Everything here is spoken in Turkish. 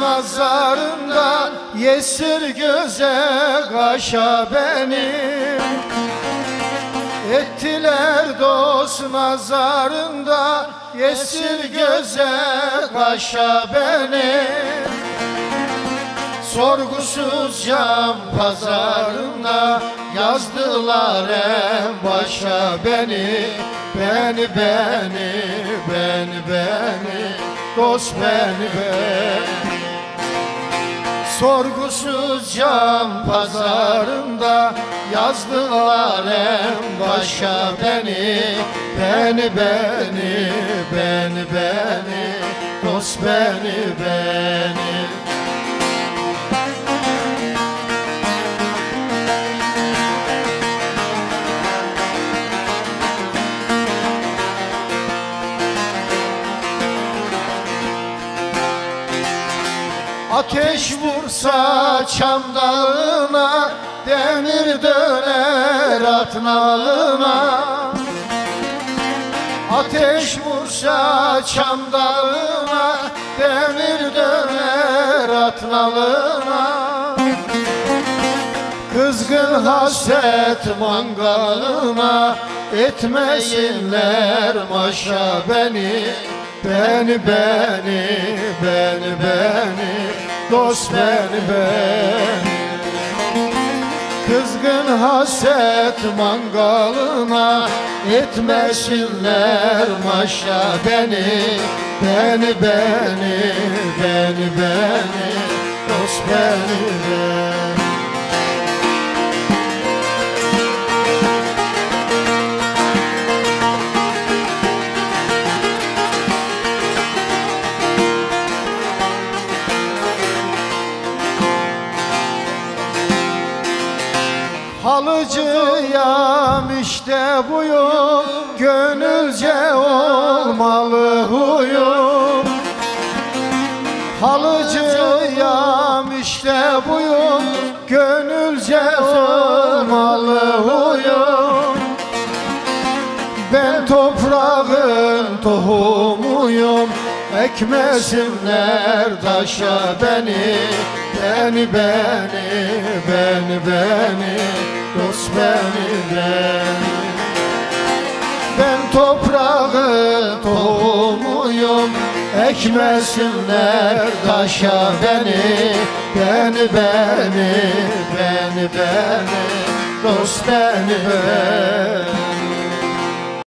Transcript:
nazarında Yesir göze kaşa benim. Ettiler dost nazarında Yesir göze kaşa benim. Sorgusuz cam pazarında Yazdılar en başa beni. Beni beni beni beni Dost beni beni Sorgusuz cam pazarında Yazdılar en başa beni. Beni beni beni beni Dost beni beni Ateş vursa çam dalına Demir döner at nalına Ateş vursa çam dalına Demir döner at nalına Kızgın hasret mangalına Etmesinler maşa beni Beni beni beni beni Dost beni beni. Kızgın hasret mangalına Etmesinler maşa beni. Beni beni beni beni Dost beni beni Halıcıyam işte buyum Gönülce olmalı huyum. Halıcıyam işte buyum Gönülce olmalı huyum. Ben toprağın tohumuyum Ekmesinler taşa beni Beni beni beni beni Dost beni beni. Ben toprağın tohumuyum Ekmesinler taşa beni Beni beni beni beni Dost beni beni